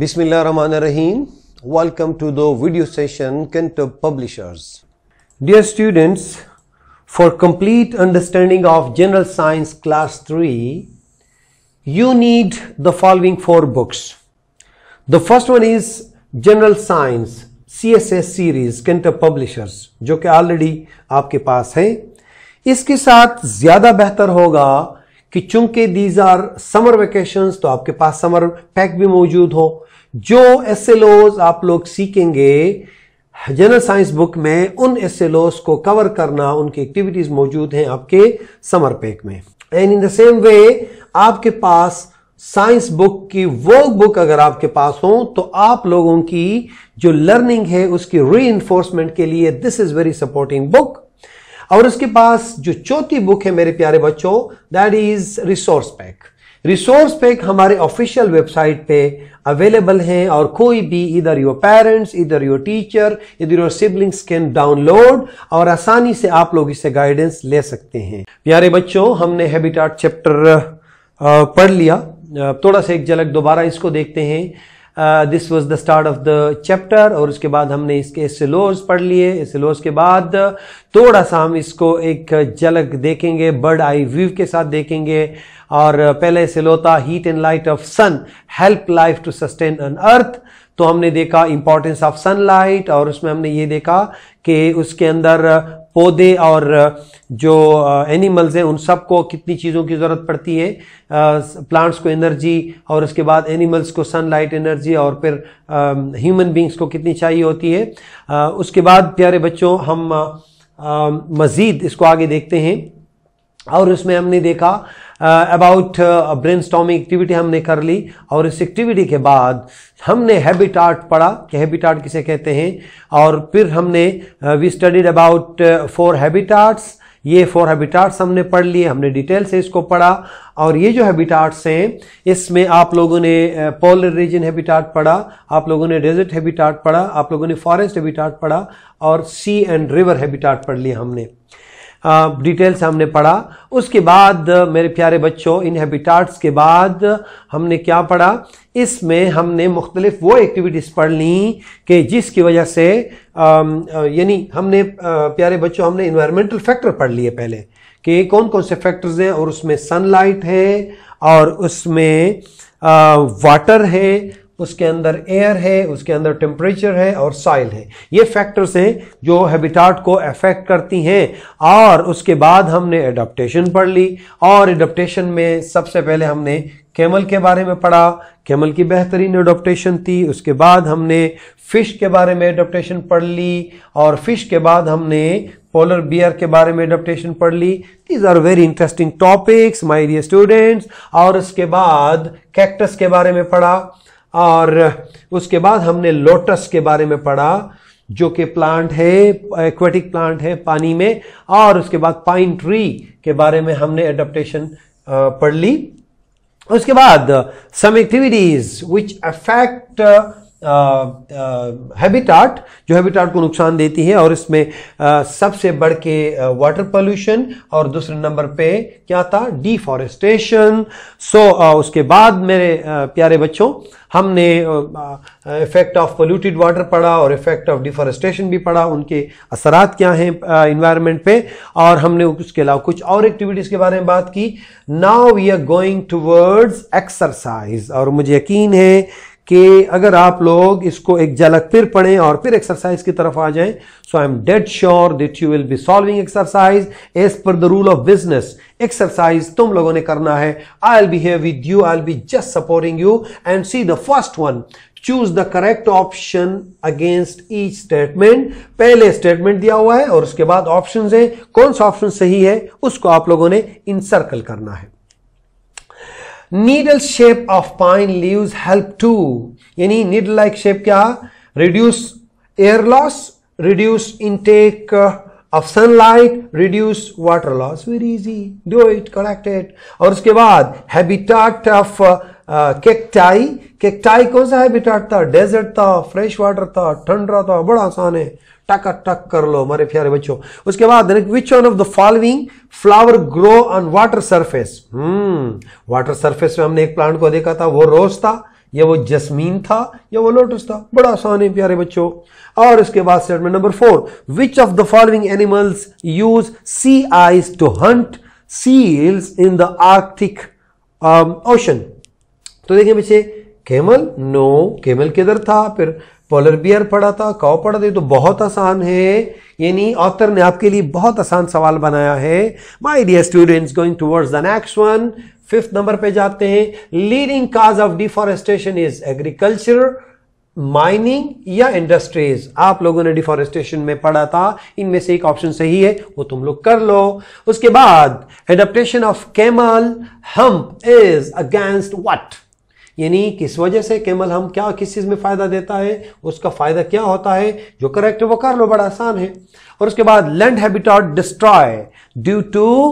Bismillahirrahmanirrahim. Welcome to the video session Kentup Publishers. Dear students, for complete understanding of General Science Class 3, you need the following four books. The first one is General Science CSS series Kentup Publishers जो कि already आपके पास है इसके साथ ज़्यादा बेहतर होगा कि चूँकि दीज आर समर वेकेशंस तो आपके पास समर पैक भी मौजूद हो जो एस आप लोग सीखेंगे जनरल साइंस बुक में उन एस को कवर करना, उनकी एक्टिविटीज़ मौजूद हैं आपके समर पैक में। And in the same way आपके पास साइंस बुक की वो बुक अगर आपके पास हो तो आप लोगों की जो लर्निंग है, उसकी री के लिए this is very supporting book और उसके पास जो चौथी बुक है मेरे प्यारे बच्चों that is resource pack resource pack हमारे ऑफिशियल वेबसाइट पे अवेलेबल हैं और कोई भी इधर योर पेरेंट्स इधर योर टीचर इधर योर सिबलिंग्स कैन डाउनलोड और आसानी से आप लोग इससे गाइडेंस ले सकते हैं। प्यारे बच्चों, हमने हैबिटाट चैप्टर पढ़ लिया। थोड़ा सा एक झलक दोबारा इसको देखते हैं। This was the start of the chapter और उसके बाद हमने इसके एसिलोज पढ़ लिए। एसिलोज के बाद, थोड़ा सा हम इसको एक झलक देखेंगे, बर्ड आई व्यू के साथ देखेंगे। और पहले एसिलोता heat and light of sun help life to sustain on earth तो हमने देखा इंपॉर्टेंस ऑफ़ सनलाइट और उसमें हमने ये देखा कि उसके अंदर पौधे और जो एनिमल्स हैं, उन सबको कितनी चीज़ों की ज़रूरत पड़ती है प्लांट्स को एनर्जी और उसके बाद एनिमल्स को सनलाइट एनर्जी और फिर ह्यूमन बींग्स को कितनी चाहिए होती है। उसके बाद प्यारे बच्चों, हम मज़ीद इसको आगे देखते हैं। और उसमें हमने देखा अबाउट ब्रेन स्टॉमिंग एक्टिविटी हमने कर ली और इस एक्टिविटी के बाद हमने हैबिट आर्ट पढ़ा, कि हैबिटाट किसे कहते हैं, और फिर हमने we studied about four habitats ये फोर हैबिटाट्स हमने पढ़ लिए, हमने डिटेल से इसको पढ़ा, और ये जो हैबिटाट्स हैं, इसमें आप लोगों ने पोलर रीजन हैबिटाट पढ़ा, आप लोगों ने डेजर्ट हैबिटाट पढ़ा, आप लोगों ने फॉरेस्ट हैबिटाट पढ़ा, और सी एंड रिवर हैबिटाट पढ़ लिया हमने। डिटेल से हमने पढ़ा। उसके बाद, मेरे प्यारे बच्चों, इन हैबिटाट्स के बाद हमने क्या पढ़ा? इसमें हमने मुख्तलिफ़ वो एक्टिविटीज़ पढ़ ली कि जिसकी वजह से यानी हमने प्यारे बच्चों, हमने इन्वायरमेंटल फैक्टर पढ़ लिए पहले कि कौन कौन से फैक्टर्स हैं और उसमें सनलाइट है और उसमें वाटर है उसके अंदर एयर है, उसके अंदर टेम्परेचर है और साइल है। ये फैक्टर्स हैं जो हैबिटाट को अफेक्ट करती हैं और उसके बाद हमने एडाप्टेशन पढ़ ली और एडाप्टेशन में सबसे पहले हमने कैमल के बारे में पढ़ा। कैमल की बेहतरीन एडोप्टेशन थी, उसके बाद हमने फ़िश के बारे में एडोप्टेशन पढ़ ली और फ़िश के बाद हमने पोलर बियर के बारे में एडोप्टेशन पढ़ ली। These are very interesting topics my dear students और उसके बाद कैक्टस के बारे में पढ़ा। और उसके बाद हमने लोटस के बारे में पढ़ा, जो कि प्लांट है एक्वेटिक प्लांट है पानी में, और उसके बाद पाइन ट्री के बारे में हमने एडप्टेशन पढ़ ली। उसके बाद some activities which affect habitat जो हैबिटाट को नुकसान देती है और इसमें सबसे बढ़ के वाटर पोल्यूशन और दूसरे नंबर पे क्या था डिफॉरेस्टेशन सो उसके बाद मेरे प्यारे बच्चों, हमने इफ़ेक्ट ऑफ़ पोल्यूटेड वाटर पढ़ा और इफ़ेक्ट ऑफ़ डिफॉरेस्टेशन भी पढ़ा, उनके असरात क्या हैं इन्वायरमेंट पे, और हमने उसके अलावा कुछ और एक्टिविटीज़ के बारे में बात की। Now we are going towards exercise और मुझे यकीन है कि अगर आप लोग इसको एक झलक फिर पढ़ें और फिर एक्सरसाइज की तरफ़ आ जाएँ so I am dead sure that you will be solving exercise as per the rule of business exercise तुम लोगों ने करना है। I'll be here with you I'll be just supporting you and see the first one choose the correct option against each statement पहले statement दिया हुआ है और उसके बाद ऑप्शन है। कौन सा ऑप्शन सही है? उसको आप लोगों ने इनसर्कल करना है। Needle shape of pine leaves help to यानी नीडल लाइक शेप क्या? Reduce air loss reduce intake of sunlight reduce water loss very easy do it correct it और उसके बाद हैबिटाट ऑफ़ केकटाई केकटाई कौन सा हैबिटाट था? डेजर्ट था फ्रेश वाटर था, ठंडा था, बड़ा आसान है। टक टक कर लो हमारे प्यारे बच्चों। उसके बाद which one of the following flower grow on water surface hmm water surface में हमने एक प्लांट को देखा था, वो रोज था, या वो जस्मीन था, या वो लोटस था। बड़ा आसान है, प्यारे बच्चों। और इसके बाद statement number four which of the following animals use sea ice to hunt seals in the Arctic Ocean तो देखिए बच्चे केमल नो केमल किधर था? फिर पोलर बियर पढ़ा था कौ पढ़ा था तो बहुत आसान है। यानी ऑथर ने आपके लिए बहुत आसान सवाल बनाया है। My dear students going towards the next one fifth number पे जाते हैं। Leading cause of deforestation is agriculture mining या इंडस्ट्रीज़ आप लोगों ने डिफॉरेस्टेशन में पढ़ा था, इनमें से एक ऑप्शन सही है, वो तुम लोग कर लो। उसके बाद adaptation of camel hump is against what यानी किस वजह से केमल हम क्या, किस चीज़ में फ़ायदा देता है, उसका फ़ायदा क्या होता है, जो करेक्ट है, वो कर लो, बड़ा आसान है। और उसके बाद land habitat destroy due to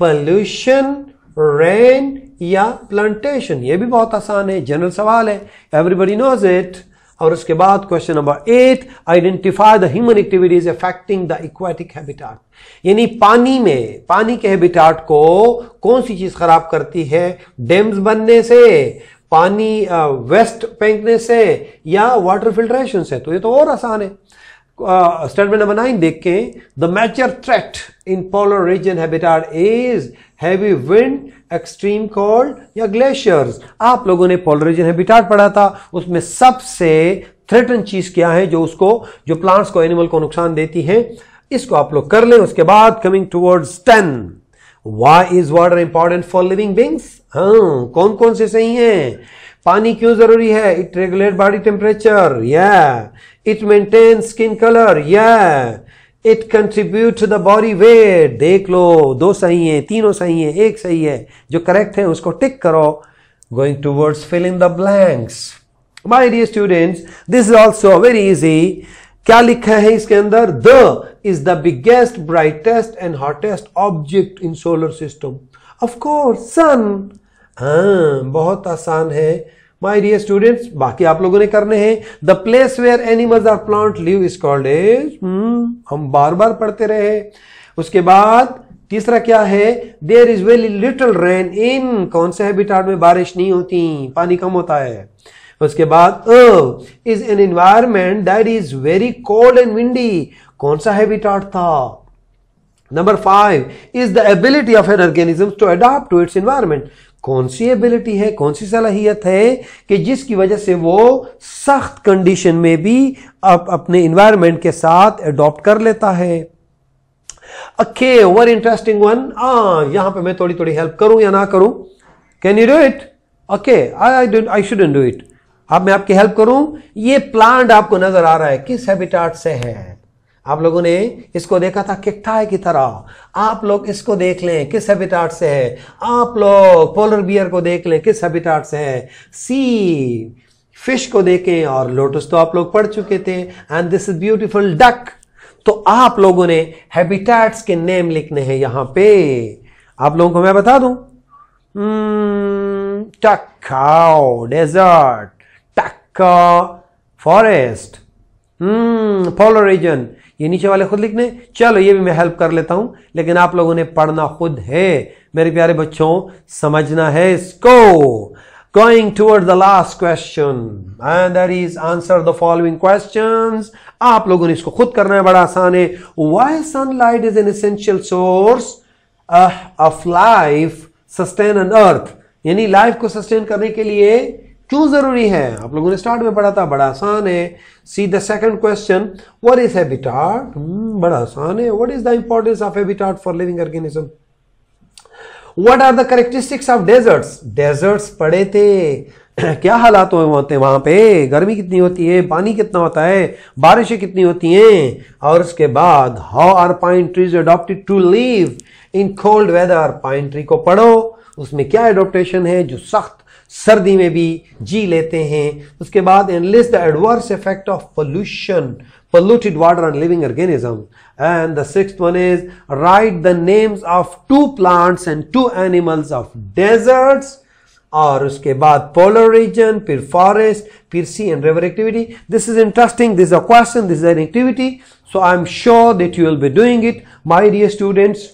pollution rain या प्लांटेशन ये भी बहुत आसान है जनरल सवाल है। एवरीबडी नोज़ इट और उसके बाद question number eight identify the human activities affecting the aquatic habitat यानी पानी में, पानी के हैबिटाट को कौन सी चीज़ खराब करती है? डैम्स बनने से। पानी वेस्ट फेंकने से या वाटर फिल्ट्रेशन से तो ये तो और आसान है। स्टेटमेंट नंबर नाइन देख के the major threat in polar region habitat is heavy wind extreme cold या ग्लेशियर्स आप लोगों ने पोलर रीजन हैबिटाट पढ़ा था। उसमें सबसे थ्रेटन चीज़ क्या है, जो उसको, जो प्लांट्स को एनिमल को नुकसान देती है, इसको आप लोग कर लें। उसके बाद coming towards ten why is water important for living beings हाँ कौन कौन से सही हैं? पानी क्यों ज़रूरी है? इट रेगुलेट बॉडी टेम्परेचर या इट मेंटेन स्किन कलर या it contribute the body weight देख लो, दो सही है, तीनों सही है, एक सही है। जो करेक्ट है, उसको टिक करो। Going towards fill in the blanks my dear students this is also very easy क्या लिखा है इसके अंदर? The is the biggest brightest and hottest object in solar system of course sun हाँ बहुत आसान है। माई डियर स्टूडेंट्स बाकी आप लोगों ने करने हैं। The place where animals are plant live is called as हम बार बार पढ़ते रहे उसके बाद, तीसरा क्या है? There is very little rain in कौन से हैबिटाट में बारिश नहीं होती? पानी कम होता है। उसके बाद is an environment that is very cold and windy कौन सा हैबिटाट था? Number five is the ability of an organism to adapt to its environment कौन सी एबिलिटी है? कौन सी सलाहियत है कि जिसकी वजह से वो सख्त कंडीशन में भी अप, अपने इन्वायरमेंट के साथ अडॉप्ट कर लेता है? अखे ओवर इंटरेस्टिंग वन आ यहाँ पे मैं थोड़ी थोड़ी हेल्प करूँ या ना करूँ? Can you do it okay I I should do it अब मैं आपकी हेल्प करूँ। ये प्लांट आपको नज़र आ रहा है, किस हैबिटाट से है? आप लोगों ने इसको देखा था किकटाए की तरह। आप लोग इसको देख लें, किस हैबिटाट से है? आप लोग पोलर बियर को देख लें, किस हैबिटाट से है? सी फ़िश को देखें, और लोटस तो आप लोग पढ़ चुके थे and this is beautiful duck तो आप लोगों ने हैबिटाट्स के नेम लिखने हैं यहाँ पे। आप लोगों को मैं बता दूँ। टकाओ desert forest hmm polar region ये नीचे वाले खुद लिखने। चलो, ये भी मैं हेल्प कर लेता हूँ। लेकिन आप लोगों ने पढ़ना खुद है। मेरे प्यारे बच्चों, समझना है इसको। Going toward the last question and that is answer the following question आप लोगों ने इसको खुद करना है बड़ा आसान है। Why sunlight is an essential source of life sustain on earth यानी लाइफ को सस्टेन करने के लिए क्यों ज़रूरी है? आप लोगों ने स्टार्ट में पढ़ा था, बड़ा आसान है। See the second question what is habitat बड़ा आसान है। What is the importance of habitat for living organism what are the characteristics of deserts deserts पढ़े थे। क्या हालात होते हैं वहाँ पे? गर्मी कितनी होती है? पानी कितना होता है? बारिशें कितनी होती हैं? और उसके बाद how are pine trees adapted to live in cold weather pine tree को पढ़ो। उसमें क्या एडोप्टेशन है जो सख्त सर्दी में भी जी लेते हैं। उसके बाद enlist the adverse effect of pollution polluted water on living organism. And the sixth one is write the names of two plants and two animals of deserts. और उसके बाद पोलर रीजन फिर फॉरेस्ट फिर sea and river activity this is interesting this a question this is an activity so I am sure that you will be doing it my dear students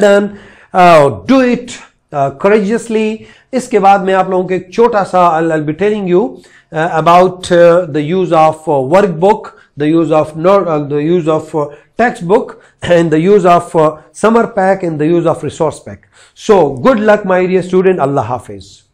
done. Uh, do it. Courageously इसके बाद मैं आप लोगों को एक छोटा सा I be telling you about the use of work book the use of uh, the use of uh, textbook and the use of uh, summer pack and the use of resource pack so good luck my dear student allah hafiz